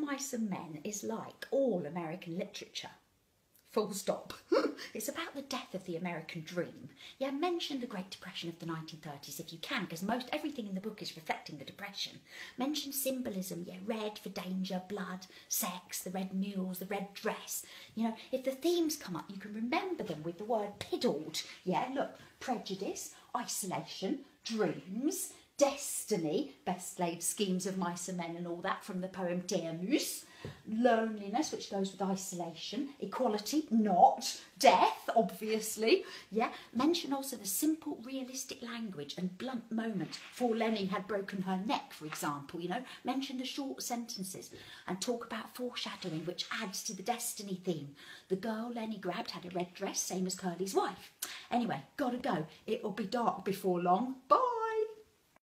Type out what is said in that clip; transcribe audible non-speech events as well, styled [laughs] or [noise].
Mice and Men is like all American literature. Full stop. [laughs] it's about the death of the American dream. Yeah, mention the Great Depression of the 1930s if you can, because most everything in the book is reflecting the Depression. Mention symbolism, yeah, red for danger, blood, sex, the red mules, the red dress. You know, if the themes come up, you can remember them with the word piddled. Yeah, look, prejudice, isolation, dreams, destiny, best laid schemes of mice and men and all that from the poem Der Mus loneliness, which goes with isolation, equality, not, death, obviously. Yeah, mention also the simple, realistic language and blunt moment. For Lennie had broken her neck, for example, you know. Mention the short sentences and talk about foreshadowing, which adds to the destiny theme. The girl Lennie grabbed had a red dress, same as Curley's wife. Anyway, gotta go. It'll be dark before long. Bye.